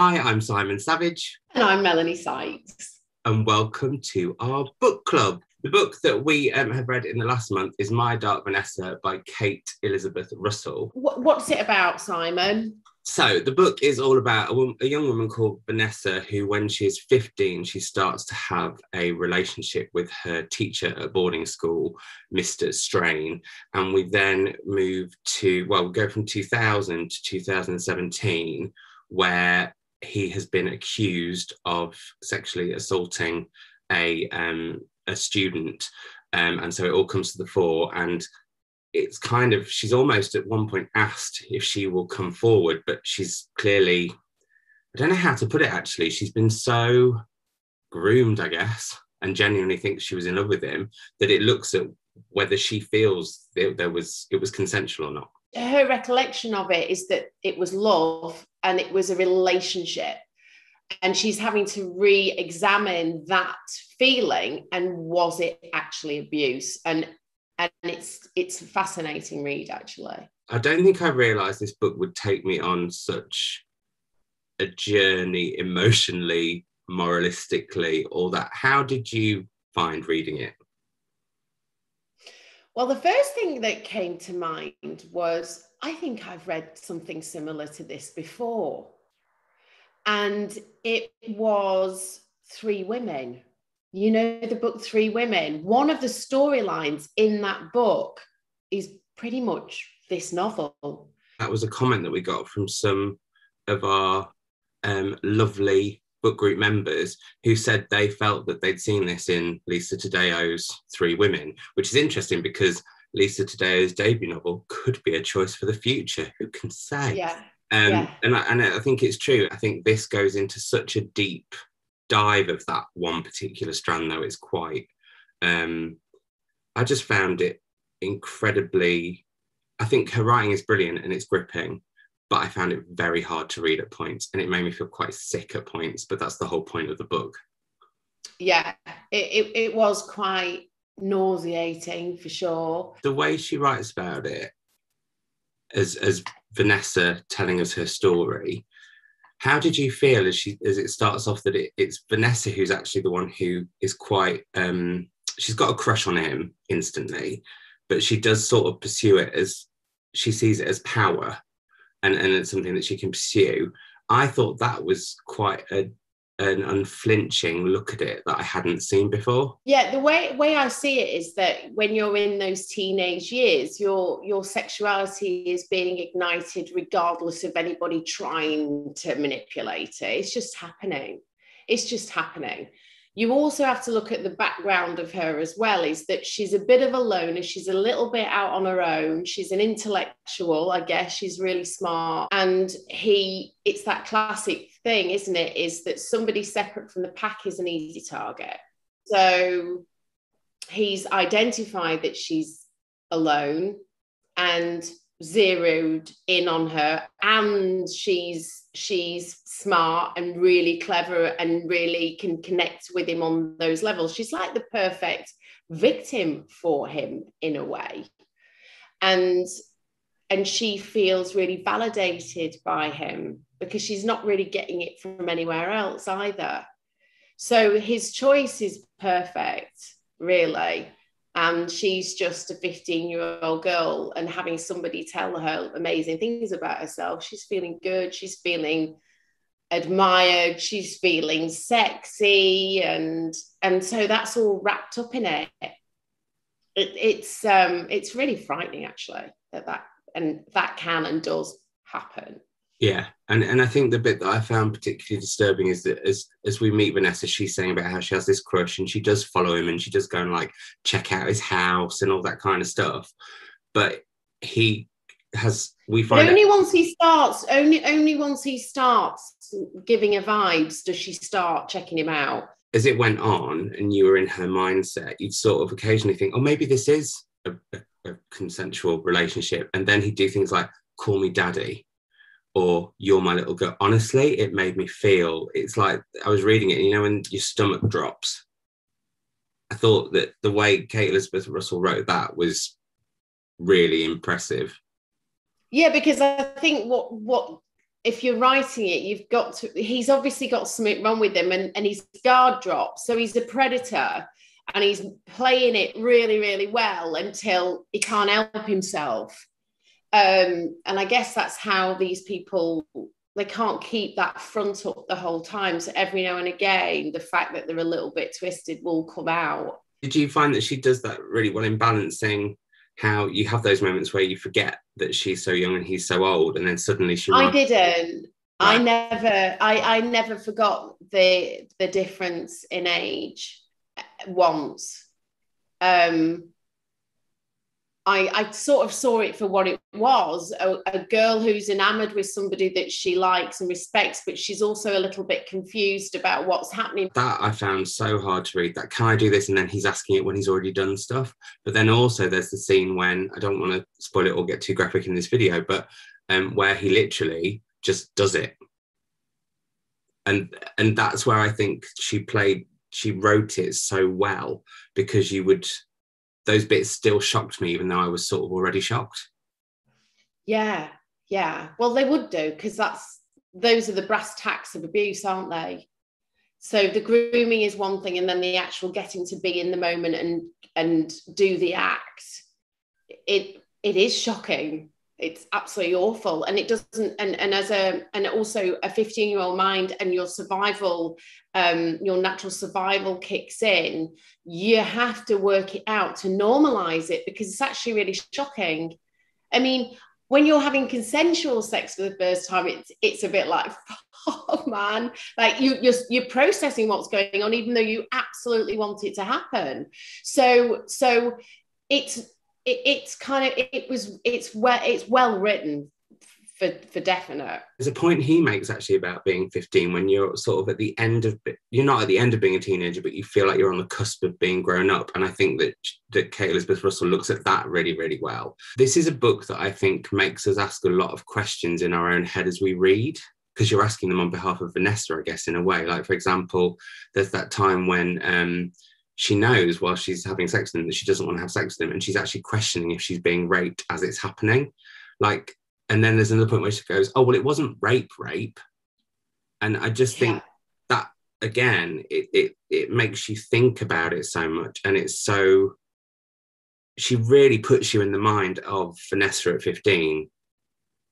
Hi, I'm Simon Savidge. And I'm Melanie Sykes. And welcome to our book club. The book that we um, have read in the last month is My Dark Vanessa by Kate Elizabeth Russell. What's it about, Simon? So, the book is all about a, a, young woman called Vanessa who, when she's 15, she starts to have a relationship with her teacher at boarding school, Mr. Strain. And we then move to, well, we go from 2000 to 2017, where he has been accused of sexually assaulting a um, a student, um, and so it all comes to the fore. And it's kind of she's almost at one point asked if she will come forward, but she's clearly I don't know how to put it. Actually, she's been so groomed, I guess, and genuinely thinks she was in love with him that it looks at whether she feels that there was it was consensual or not her recollection of it is that it was love and it was a relationship. And she's having to re-examine that feeling and was it actually abuse? And and it's it's a fascinating read actually. I don't think i realized this book would take me on such a journey emotionally moralistically all that. How did you find reading it? Well, the first thing that came to mind was I think I've read something similar to this before. And it was Three Women. You know, the book Three Women. One of the storylines in that book is pretty much this novel. That was a comment that we got from some of our um, lovely book group members who said they felt that they'd seen this in Lisa Taddeo's Three Women, which is interesting because Lisa Taddeo's debut novel could be a choice for the future. Who can say? Yeah. Um, yeah. And, I, and I think it's true. I think this goes into such a deep dive of that one particular strand, though. It's quite, um, I just found it incredibly, I think her writing is brilliant and it's gripping but I found it very hard to read at points and it made me feel quite sick at points. But that's the whole point of the book. Yeah, it, it, it was quite nauseating for sure. The way she writes about it, as, as Vanessa telling us her story, how did you feel as she as it starts off that it, it's Vanessa who's actually the one who is quite um she's got a crush on him instantly, but she does sort of pursue it as she sees it as power and, and it's something that she can pursue. I thought that was quite a an unflinching look at it that I hadn't seen before. Yeah, the way way I see it is that when you're in those teenage years, your your sexuality is being ignited regardless of anybody trying to manipulate it. It's just happening. It's just happening you also have to look at the background of her as well is that she's a bit of a loner. She's a little bit out on her own. She's an intellectual i guess. She's really smart. And he it's that classic thing isn't it? Is that somebody separate from the pack is an easy target. So he's identified that she's alone and zeroed in on her and she's she's smart and really clever and really can connect with him on those levels. She's like the perfect victim for him in a way. And and she feels really validated by him because she's not really getting it from anywhere else either. So his choice is perfect really and she's just a 15 year old girl and having somebody tell her amazing things about herself she's feeling good she's feeling admired she's feeling sexy and and so that's all wrapped up in it, it it's um it's really frightening actually that that and that can and does happen yeah, and and I think the bit that I found particularly disturbing is that as as we meet Vanessa, she's saying about how she has this crush and she does follow him and she does go and like check out his house and all that kind of stuff. But he has we find only out- once he starts only only once he starts giving her vibes does she start checking him out. As it went on and you were in her mindset, you'd sort of occasionally think, oh, maybe this is a, a, a consensual relationship, and then he'd do things like call me daddy or You're My Little Girl. Honestly, it made me feel it's like I was reading it, you know, when your stomach drops. I thought that the way Kate Elizabeth Russell wrote that was really impressive. Yeah, because I think what what if you're writing it, you've got to, he's obviously got something wrong with him and, and his guard drops. So he's a predator and he's playing it really, really well until he can't help himself. Um, and I guess that's how these people they can't keep that front up the whole time. So every now and again, the fact that they're a little bit twisted will come out. Did you find that she does that really well in balancing how you have those moments where you forget that she's so young and he's so old, and then suddenly she. I didn't. Right. I never. I I never forgot the the difference in age once. Um, I, I sort of saw it for what it was a, a, girl who's enamored with somebody that she likes and respects, but she's also a little bit confused about what's happening. That I found so hard to read. That can I do this? And then he's asking it when he's already done stuff. But then also there's the scene when I don't want to spoil it or get too graphic in this video, but um, where he literally just does it. And and that's where I think she played, she wrote it so well because you would those bits still shocked me, even though I was sort of already shocked. Yeah, yeah. Well, they would do because that's those are the brass tacks of abuse, aren't they? So the grooming is one thing, and then the actual getting to be in the moment and and do the act. It it is shocking it's absolutely awful. And it doesn't and, and as a and also a 15 year old mind and your survival um your natural survival kicks in you have to work it out to normalize it because it's actually really shocking. I mean when you're having consensual sex for the first time it's it's a bit like oh man like you you're, you're processing what's going on even though you absolutely want it to happen. So so it's it, it's kind of it was it's well it's well written for for definite. There's a point he makes actually about being 15 when you're sort of at the end of you're not at the end of being a teenager, but you feel like you're on the cusp of being grown up. And I think that that Kate Elizabeth Russell looks at that really, really well. This is a book that I think makes us ask a lot of questions in our own head as we read. Because you're asking them on behalf of Vanessa, I guess, in a way. Like, for example, there's that time when um, she knows while she's having sex with him that she doesn't want to have sex with him and she's actually questioning if she's being raped as it's happening. Like and then there's another point where she goes oh well it wasn't rape rape. And i just think that again it, it it makes you think about it so much and it's so she really puts you in the mind of vanessa at 15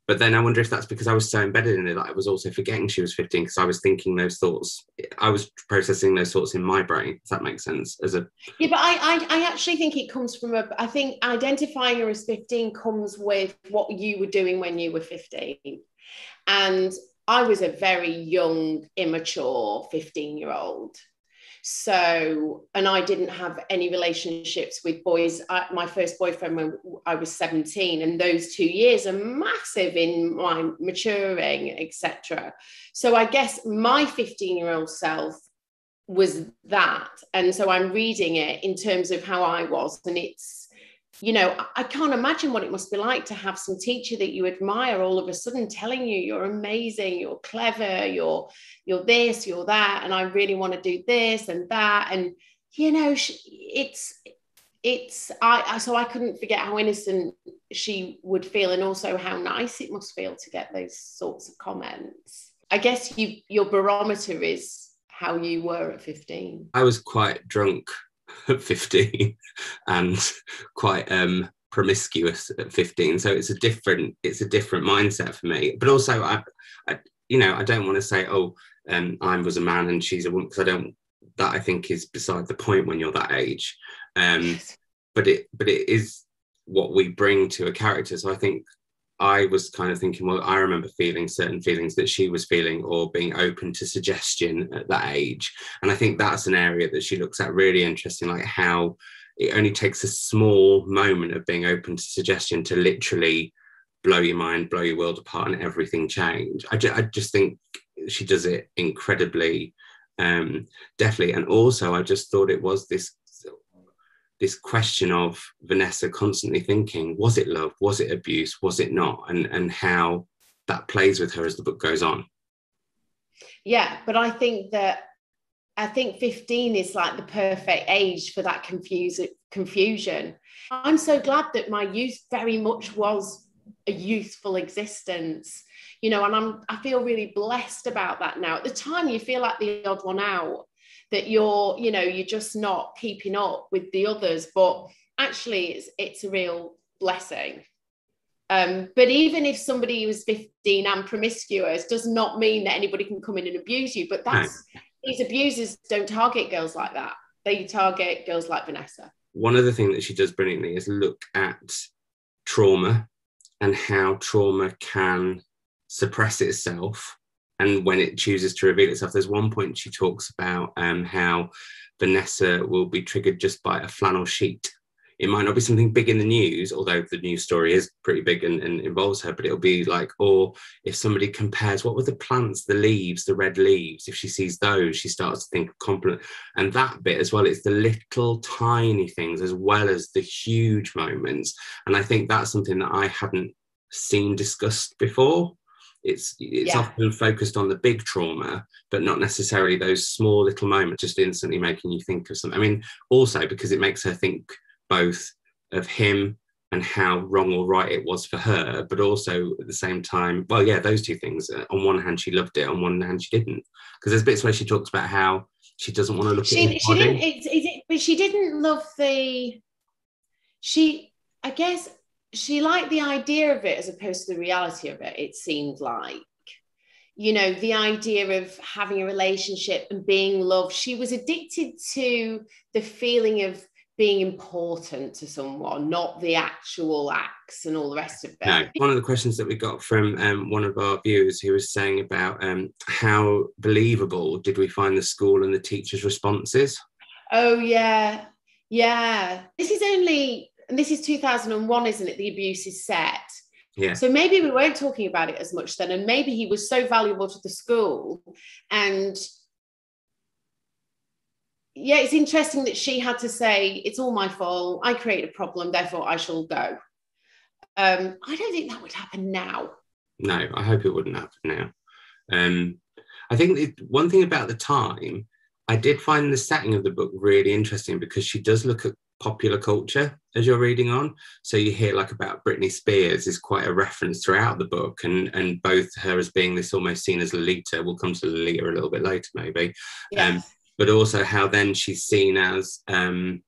but then I wonder if that's because I was so embedded in it that I was also forgetting she was 15 because I was thinking those thoughts. I was processing those thoughts in my brain. Does that make sense? As a yeah, but I, I, I actually think it comes from a. I think identifying her as 15 comes with what you were doing when you were 15, and I was a very young, immature 15 year old. So, and I didn't have any relationships with boys. I, my first boyfriend when I was 17, and those two years are massive in my maturing, etc. So, I guess my 15 year old self was that. And so I'm reading it in terms of how I was, and it's you know, I can't imagine what it must be like to have some teacher that you admire all of a sudden telling you you're amazing, you're clever, you're you're this, you're that, and I really want to do this and that, and you know, it's it's I so I couldn't forget how innocent she would feel, and also how nice it must feel to get those sorts of comments. I guess you your barometer is how you were at 15. I was quite drunk at 15 and quite um, promiscuous at 15 so it's a different it's a different mindset for me. But also i, I you know i don't want to say oh um, i was a man and she's a woman because i don't that i think is beside the point when you're that age. Um, but it but it is what we bring to a character. So i think I was kind of thinking, well, I remember feeling certain feelings that she was feeling or being open to suggestion at that age. And I think that's an area that she looks at really interesting, like how it only takes a small moment of being open to suggestion to literally blow your mind, blow your world apart, and everything change. I, ju- I just think she does it incredibly um, deftly. And also, I just thought it was this this question of Vanessa constantly thinking, was it love? Was it abuse? Was it not? And and how that plays with her as the book goes on. Yeah, but I think that I think 15 is like the perfect age for that confuse, confusion. I'm so glad that my youth very much was a youthful existence you know and i'm i feel really blessed about that now at the time you feel like the odd one out that you're you know you're just not keeping up with the others. But actually it's it's a real blessing. Um, but even if somebody who's 15 and promiscuous does not mean that anybody can come in and abuse you but that's no. these abusers don't target girls like that. They target girls like vanessa. One other thing that she does brilliantly is look at trauma and how trauma can suppress itself and when it chooses to reveal itself there's one point she talks about um, how vanessa will be triggered just by a flannel sheet it might not be something big in the news, although the news story is pretty big and, and, involves her, but it'll be like, or if somebody compares what were the plants, the leaves, the red leaves, if she sees those, she starts to think of compliment. And that bit as well, it's the little tiny things as well as the huge moments. And I think that's something that I hadn't seen discussed before. It's it's yeah. often focused on the big trauma, but not necessarily those small little moments, just instantly making you think of something. I mean, also because it makes her think both of him and how wrong or right it was for her, but also at the same time, well, yeah, those two things. Uh, on one hand, she loved it. On one hand, she didn't, because there's bits where she talks about how she doesn't want to look she, at she. Didn't, it, it, but she didn't love the. She, I guess, she liked the idea of it as opposed to the reality of it. It seemed like, you know, the idea of having a relationship and being loved. She was addicted to the feeling of being important to someone, not the actual acts and all the rest of it. No. One of the questions that we got from um, one of our viewers who was saying about um, how believable did we find the school and the teachers' responses? Oh, yeah. Yeah. This is only, and this is 2001, isn't it? The abuse is set. Yeah. So maybe we weren't talking about it as much then. And maybe he was so valuable to the school and yeah, it's interesting that she had to say, it's all my fault. I created a problem, therefore I shall go. Um, I don't think that would happen now. No, I hope it wouldn't happen now. Um, I think it, one thing about the time, I did find the setting of the book really interesting because she does look at popular culture as you're reading on. So you hear like about Britney Spears is quite a reference throughout the book, and and both her as being this almost seen as Lolita. We'll come to Lolita a little bit later, maybe. Yes. Um, but also how then she's seen as um,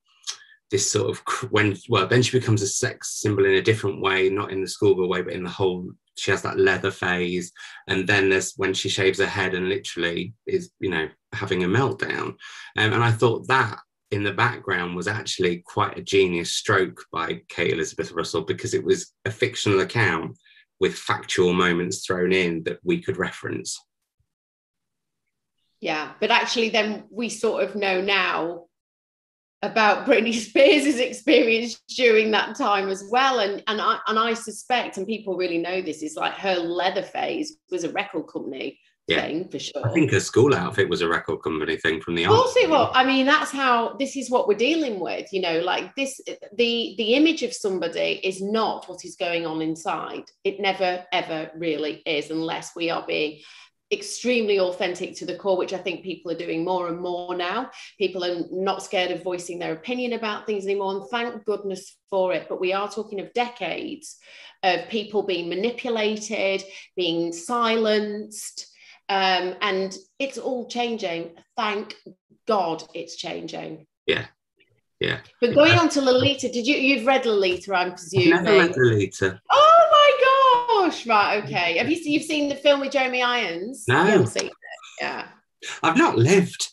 this sort of when well then she becomes a sex symbol in a different way not in the schoolgirl way but in the whole she has that leather phase and then there's when she shaves her head and literally is you know having a meltdown um, and i thought that in the background was actually quite a genius stroke by kate elizabeth russell because it was a fictional account with factual moments thrown in that we could reference. Yeah but actually then we sort of know now about Britney Spears' experience during that time as well. And, and, I, and I suspect, and people really know this, is like her leather phase was a record company yeah. thing for sure. I think a school outfit was a record company thing from the Of course it was. I mean, that's how this is what we're dealing with, you know, like this the the image of somebody is not what is going on inside. It never ever really is unless we are being extremely authentic to the core, which I think people are doing more and more now. People are not scared of voicing their opinion about things anymore, and thank goodness for it. But we are talking of decades of people being manipulated, being silenced, um, and it's all changing. Thank God it's changing. Yeah. Yeah. But going yeah. on to Lolita, did you you've read Lolita, I'm presuming? I've never read Lolita. Oh my gosh, right, okay. Have you seen, you've seen the film with Jeremy Irons? No. Yeah. I've not lived.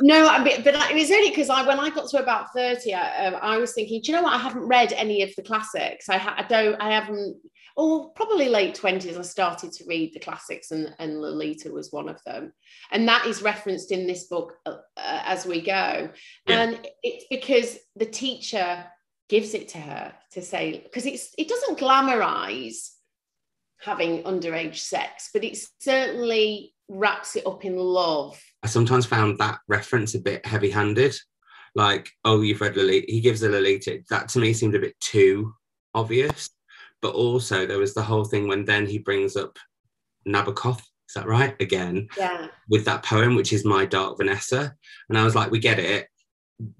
no, but, but it was only because I, when I got to about thirty, I, um, I, was thinking, do you know what? I haven't read any of the classics. I, ha- I don't. I haven't. Or probably late twenties, I started to read the classics, and, and Lolita was one of them, and that is referenced in this book uh, uh, as we go. Yeah. And it's because the teacher gives it to her to say because it's it doesn't glamorize having underage sex but it certainly wraps it up in love i sometimes found that reference a bit heavy-handed like oh you've read lolita he gives a lolita that to me seemed a bit too obvious but also there was the whole thing when then he brings up nabokov is that right again yeah with that poem which is my dark vanessa and i was like we get it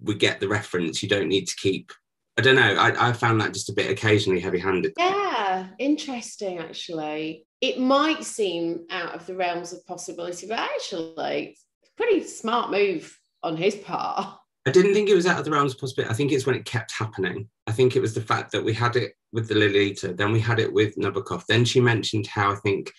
we get the reference you don't need to keep I don't know. I, I found that just a bit occasionally heavy-handed. Yeah, interesting. Actually, it might seem out of the realms of possibility, but actually, pretty smart move on his part. I didn't think it was out of the realms of possibility. I think it's when it kept happening. I think it was the fact that we had it with the Lolita, then we had it with Nabokov. Then she mentioned how I think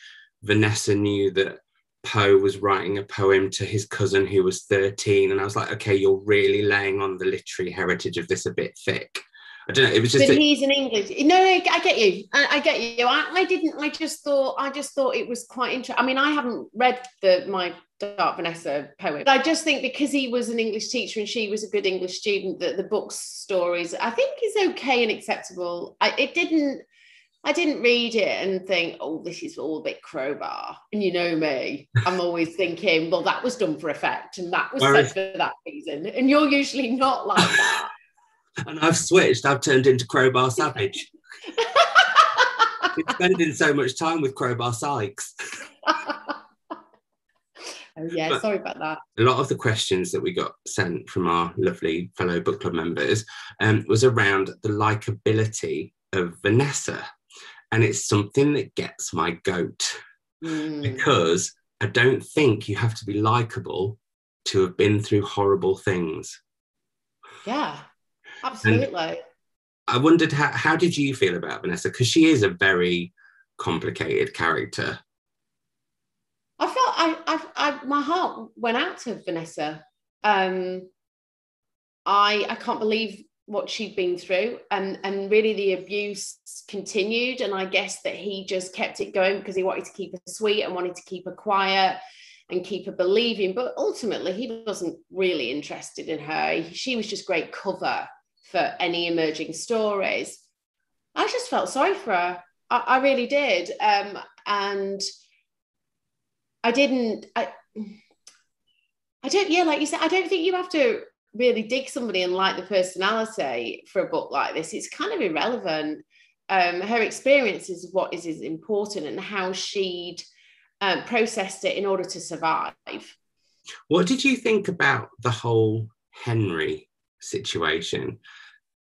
Vanessa knew that Poe was writing a poem to his cousin who was 13. And I was like, okay, you're really laying on the literary heritage of this a bit thick. I don't know. It was just. But a- he's in English. No, no, I get you. I, I get you. I, I, didn't. I just thought. I just thought it was quite interesting. I mean, I haven't read the my Dark Vanessa poem. I just think because he was an English teacher and she was a good English student, that the book's stories I think is okay and acceptable. I, it didn't. I didn't read it and think, oh, this is all a bit crowbar. And you know me, I'm always thinking, well, that was done for effect and that was said for that reason. And you're usually not like that. and I've switched. I've turned into Crowbar Savidge. Spending so much time with Crowbar Sykes. Oh yeah, but sorry about that. A lot of the questions that we got sent from our lovely fellow book club members um, was around the likability of Vanessa, and it's something that gets my goat mm. because I don't think you have to be likable to have been through horrible things. Yeah, absolutely. And I wondered how how did you feel about Vanessa because she is a very complicated character. I I, I, my heart went out to Vanessa. Um, I I can't believe what she'd been through and and really the abuse continued and i guess that he just kept it going because he wanted to keep her sweet and wanted to keep her quiet and keep her believing but ultimately he wasn't really interested in her. She was just great cover for any emerging stories. I just felt sorry for her. I, I really did. Um, and i didn't i I don't, yeah, like you said, I don't think you have to really dig somebody and like the personality for a book like this, it's kind of irrelevant. Um, her experience is what is, is important and how she'd um, processed it in order to survive. What did you think about the whole Henry situation?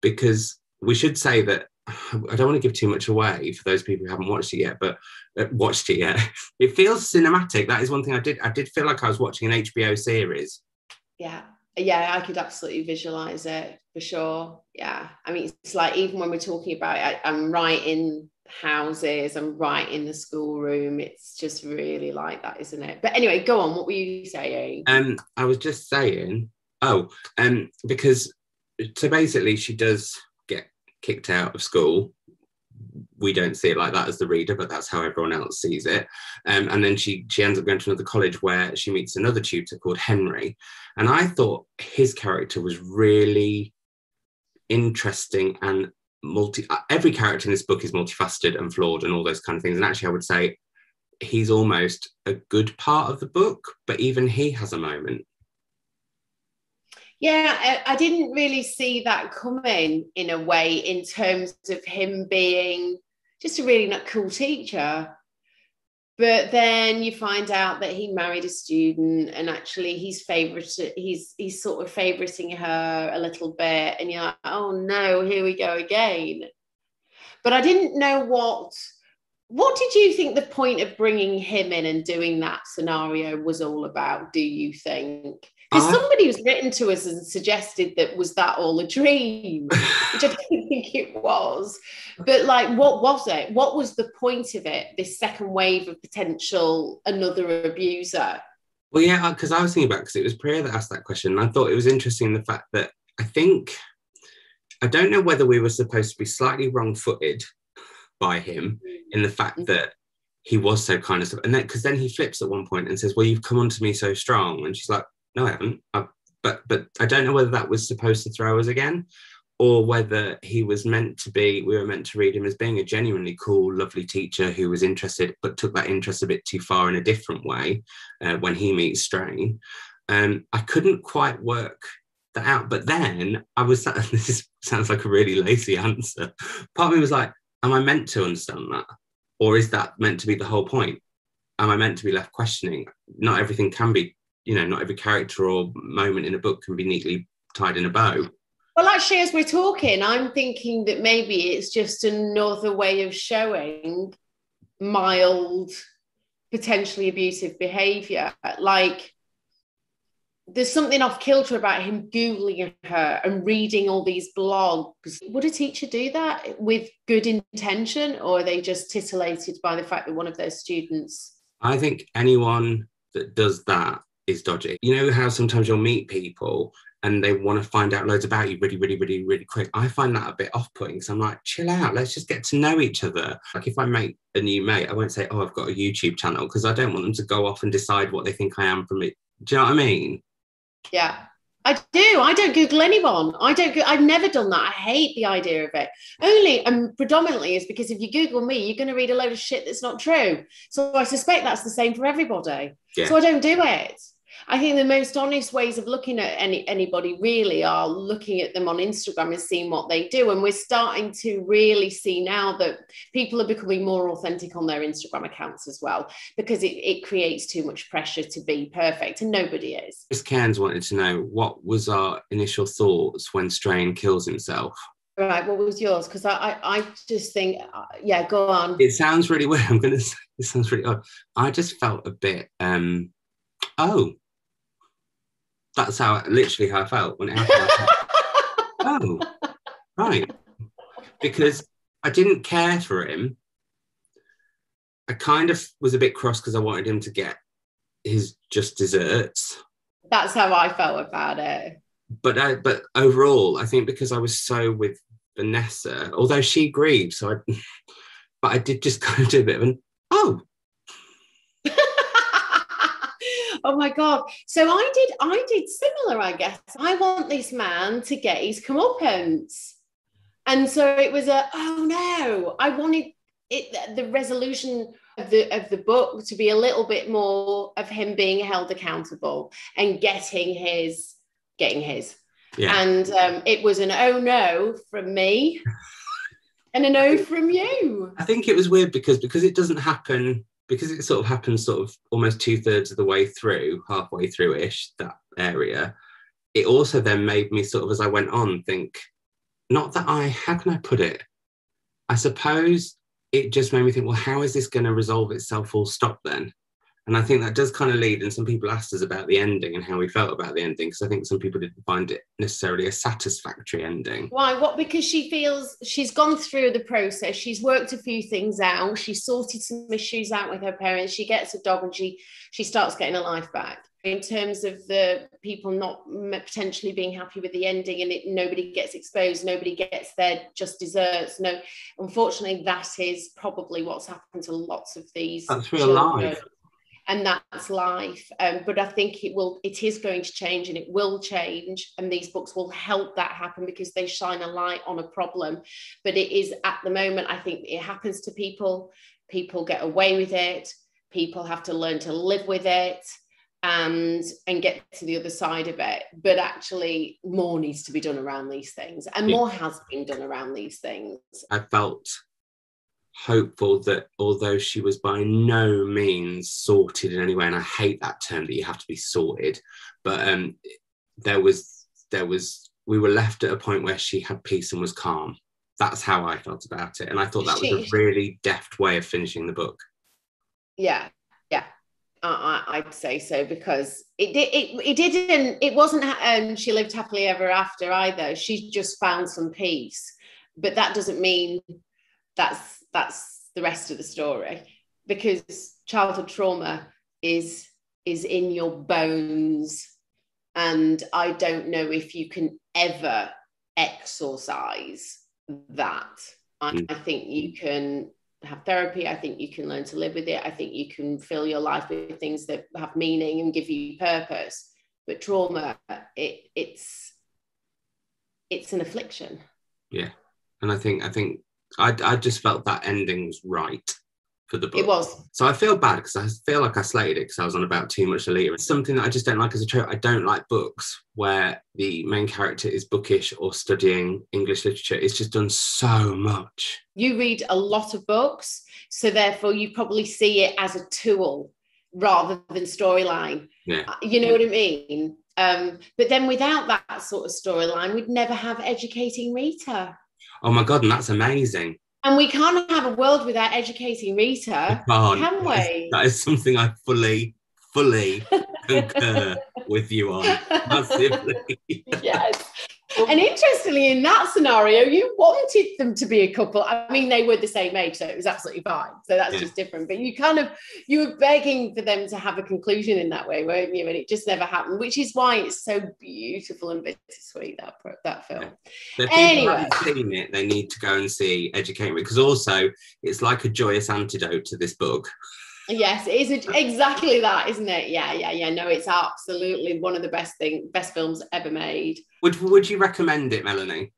Because we should say that I don't want to give too much away for those people who haven't watched it yet, but uh, watched it yet. It feels cinematic. That is one thing I did. I did feel like I was watching an HBO series. Yeah, yeah, I could absolutely visualize it for sure. Yeah. I mean, it's like even when we're talking about it, I, am right in houses, I'm right in the schoolroom. It's just really like that, isn't it? But anyway, go on. What were you saying? Um, I was just saying, oh, um, because so basically she does kicked out of school we don't see it like that as the reader, but that's how everyone else sees it. Um, and then she she ends up going to another college where she meets another tutor called Henry, and I thought his character was really interesting and multi. Every character in this book is multifaceted and flawed and all those kind of things. And actually, I would say he's almost a good part of the book, but even he has a moment. Yeah, I, I, didn't really see that coming in a way in terms of him being just a really not cool teacher. But then you find out that he married a student and actually he's favorite he's he's sort of favoriting her a little bit and you're like, oh no, here we go again. But I didn't know what what did you think the point of bringing him in and doing that scenario was all about do you think because somebody was written to us and suggested that was that all a dream, which I don't think it was. But like, what was it? What was the point of it? This second wave of potential another abuser. Well, yeah, because I was thinking about because it was Priya that asked that question, and I thought it was interesting the fact that I think I don't know whether we were supposed to be slightly wrong-footed by him in the fact mm-hmm. that he was so kind of stuff, and then because then he flips at one point and says, "Well, you've come onto me so strong," and she's like, no, I haven't. I, but but I don't know whether that was supposed to throw us again, or whether he was meant to be. We were meant to read him as being a genuinely cool, lovely teacher who was interested, but took that interest a bit too far in a different way uh, when he meets Strain. Um, I couldn't quite work that out. But then I was. This is, sounds like a really lazy answer. Part of me was like, "Am I meant to understand that, or is that meant to be the whole point?" Am I meant to be left questioning? Not everything can be you know not every character or moment in a book can be neatly tied in a bow Well, actually, as we're talking, I'm thinking that maybe it's just another way of showing mild, potentially abusive behavior. Like, there's something off kilter about him Googling her and reading all these blogs. Would a teacher do that with good intention, or are they just titillated by the fact that one of their students? I think anyone that does that is dodgy. You know how sometimes you'll meet people and they want to find out loads about you really, really, really, really quick. I find that a bit off putting. So I'm like, chill out, let's just get to know each other. Like if I make a new mate, I won't say, oh, I've got a YouTube channel because I don't want them to go off and decide what they think I am from it. Do you know what I mean? Yeah. I do. I don't Google anyone. I don't. Go- I've never done that. I hate the idea of it. Only and predominantly is because if you Google me, you're going to read a load of shit that's not true. So I suspect that's the same for everybody. Yeah. So I don't do it. I think the most honest ways of looking at any anybody really are looking at them on Instagram and seeing what they do. And we're starting to really see now that people are becoming more authentic on their Instagram accounts as well, because it, it creates too much pressure to be perfect, and nobody is. Chris Cairns wanted to know what was our initial thoughts when Strain kills himself. Right, what was yours? Because I, I, I just think, uh, yeah, go on. It sounds really weird. I'm gonna say it sounds really odd. I just felt a bit um oh. That's how literally how I felt when it happened. Oh, right. Because I didn't care for him. I kind of was a bit cross because I wanted him to get his just desserts. That's how I felt about it. But I, but overall, I think because I was so with Vanessa, although she grieved, so I, but I did just kind of do a bit of an oh, oh my god! So I did, I did similar, I guess. I want this man to get his comeuppance, and so it was a oh no! I wanted it the resolution of the of the book to be a little bit more of him being held accountable and getting his getting his. yeah. And um, it was an oh no from me and an oh from you. I think it was weird because because it doesn't happen because it sort of happens sort of almost two thirds of the way through, halfway through ish that area. It also then made me sort of as I went on think, not that I how can I put it? I suppose it just made me think, well, how is this going to resolve itself full stop then? And I think that does kind of lead, and some people asked us about the ending and how we felt about the ending, because I think some people didn't find it necessarily a satisfactory ending. Why? What? Because she feels she's gone through the process. She's worked a few things out. She's sorted some issues out with her parents. She gets a dog and she she starts getting a life back. In terms of the people not potentially being happy with the ending and it, nobody gets exposed, nobody gets their just desserts. No, unfortunately, that is probably what's happened to lots of these. That's real life. And that's life. Um, but i think it will it is going to change and it will change and these books will help that happen because they shine a light on a problem. But it is at the moment i think it happens to people. People get away with it. People have to learn to live with it and and get to the other side of it. But actually more needs to be done around these things and more has been done around these things. I felt hopeful that although she was by no means sorted in any way, and I hate that term that you have to be sorted, but um, there was there was we were left at a point where she had peace and was calm. That's how I felt about it, and I thought that was a really deft way of finishing the book. yeah yeah I, I- I'd say so because it did it, it didn't it wasn't um she lived happily ever after either she just found some peace but that doesn't mean that's that's the rest of the story because childhood trauma is is in your bones and I don't know if you can ever exorcise that I, Mm. I think you can have therapy. I think you can learn to live with it. I think you can fill your life with things that have meaning and give you purpose. But trauma, it, it's it's an affliction. Yeah and I think I think I I just felt that ending was right for the book. It was. So I feel bad because I feel like I slated it because I was on about too much Lolita. It's something that I just don't like as a trope. I don't like books where the main character is bookish or studying English literature. It's just done so much. You read a lot of books, so therefore you probably see it as a tool rather than storyline. Yeah. Uh, You know what I mean? Um, but then without that sort of storyline, we'd never have educating Rita. Oh my god, and that's amazing. And we can't have a world without educating Rita, can we? That is something I fully, fully concur with you on. Massively. yes. And interestingly, in that scenario, you wanted them to be a couple. I mean, they were the same age, so it was absolutely fine. So that's Yeah. just different. But you kind of you were begging for them to have a conclusion in that way, weren't you? And it just never happened, which is why it's so beautiful and bittersweet that that film. People Anyway. seen it, they need to go and see Educating Rita because also it's like a joyous antidote to this book. Yes, it is a, exactly that, isn't it? Yeah, yeah, yeah. No, it's absolutely one of the best thing, best films ever made. Would Would you recommend it, Melanie?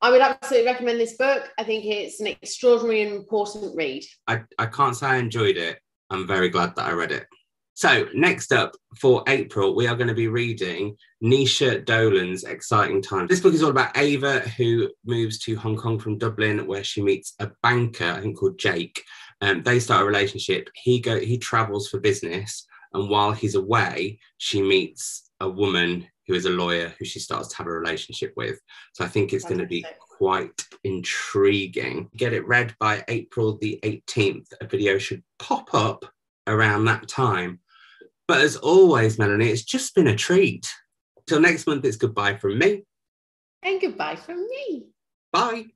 I would absolutely recommend this book. I think it's an extraordinary and important read. I, I can't say I enjoyed it. I'm very glad that I read it. So, next up for April, we are going to be reading Naoise Dolan's Exciting Times. This book is all about Ava, who moves to Hong Kong from Dublin, where she meets a banker, I think called Jake. Um, they start a relationship. He go he travels for business, and while he's away, she meets a woman who is a lawyer who she starts to have a relationship with. So I think it's going to be quite intriguing. Get it read by April the 18th. A video should pop up around that time. But as always, Melanie, it's just been a treat. Till next month, it's goodbye from me. And goodbye from me. Bye.